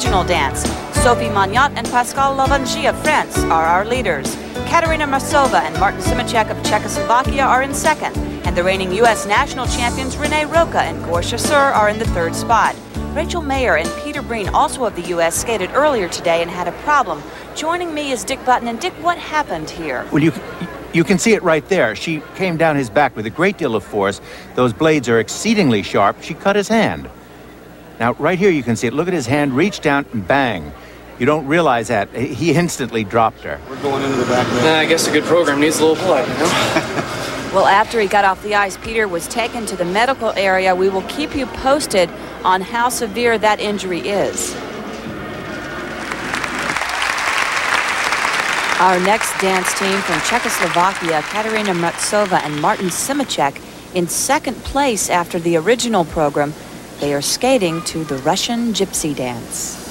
original dance. Sophie Moniotte and Pascal Lavanchy of France are our leaders. Katerina Mrazova and Martin Simicek of Czechoslovakia are in second, and the reigning U.S. national champions Renee Roca and Gorsha Sur are in the third spot. Rachel Mayer and Peter Breen, also of the U.S., skated earlier today and had a problem. Joining me is Dick Button. And Dick, what happened here? Well, you, you can see it right there. She came down his back with a great deal of force. Those blades are exceedingly sharp. She cut his hand. Now, right here you can see it. Look at his hand, reach down, and bang. You don't realize that. He instantly dropped her. We're going into the back there. I guess a good program needs a little blood, you know? well, after he got off the ice, Peter was taken to the medical area. We will keep you posted on how severe that injury is. Our next dance team from Czechoslovakia, Katerina Mrazova and Martin Simicek, in second place after the original program. They are skating to the Russian Gypsy Dance.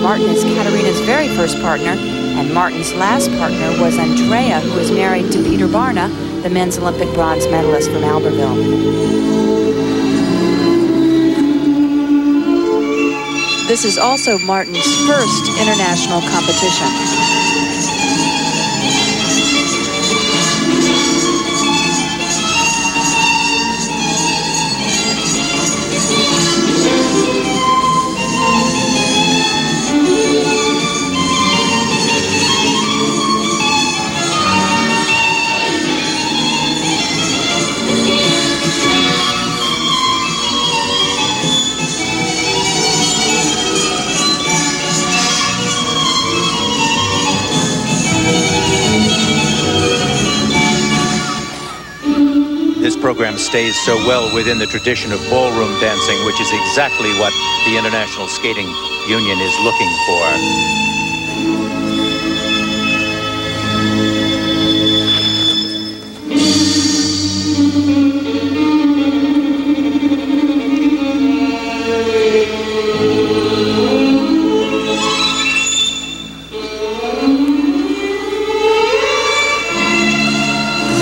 Martin is Katerina's very first partner, and Martin's last partner was Andrea, who is married to Peter Barna, the men's Olympic bronze medalist from Albertville. This is also Martin's first international competition. Program stays so well within the tradition of ballroom dancing, which is exactly what the International Skating Union is looking for.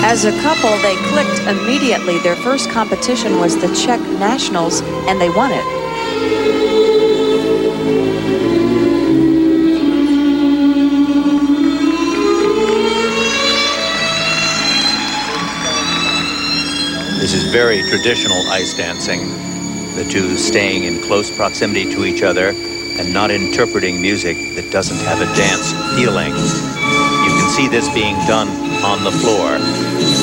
As a couple, they clicked immediately. Their first competition was the Czech Nationals, and they won it. This is very traditional ice dancing. The two staying in close proximity to each other and not interpreting music that doesn't have a dance feeling. You can see this being done on the floor.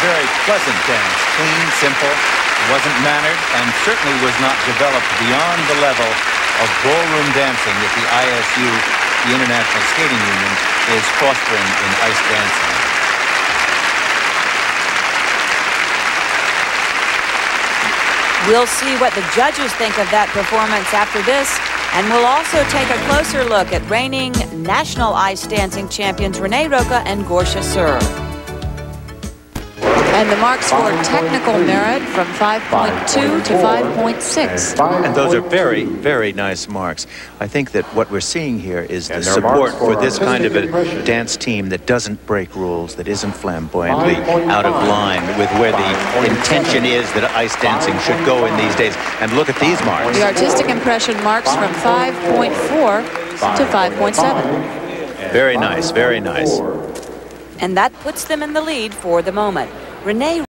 Pleasant dance. Clean, simple, wasn't mannered and certainly was not developed beyond the level of ballroom dancing that the ISU, the International Skating Union, is fostering in ice dancing. We'll see what the judges think of that performance after this, and we'll also take a closer look at reigning national ice dancing champions Renee Roca and Gorsha Sur. And the marks for technical merit from 5.2 to 5.6. And those are very, very nice marks. I think that what we're seeing here is the support for this kind of a dance team that doesn't break rules, that isn't flamboyantly out of line with where the intention is that ice dancing should go in these days. And look at these marks. The artistic impression marks from 5.4 to 5.7. Very nice, very nice. And that puts them in the lead for the moment. Rene